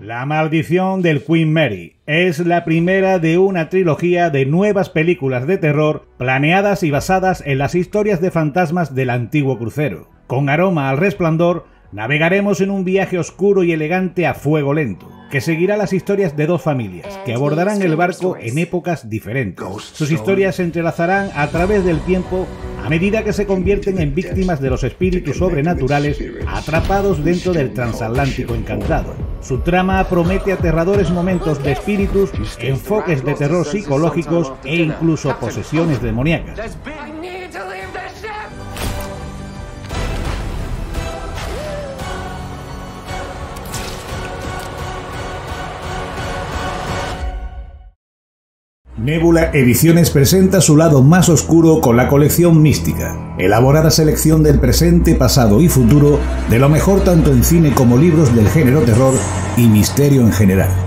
La maldición del Queen Mary es la primera de una trilogía de nuevas películas de terror planeadas y basadas en las historias de fantasmas del antiguo crucero. Con aroma al resplandor, navegaremos en un viaje oscuro y elegante a fuego lento, que seguirá las historias de dos familias, que abordarán el barco en épocas diferentes. Sus historias se entrelazarán a través del tiempo a medida que se convierten en víctimas de los espíritus sobrenaturales atrapados dentro del transatlántico encantado. Su trama promete aterradores momentos de espíritus, enfoques de terror psicológicos e incluso posesiones demoníacas. Nebula Ediciones presenta su lado más oscuro con la colección Mística, elaborada selección del presente, pasado y futuro de lo mejor tanto en cine como libros del género terror y misterio en general.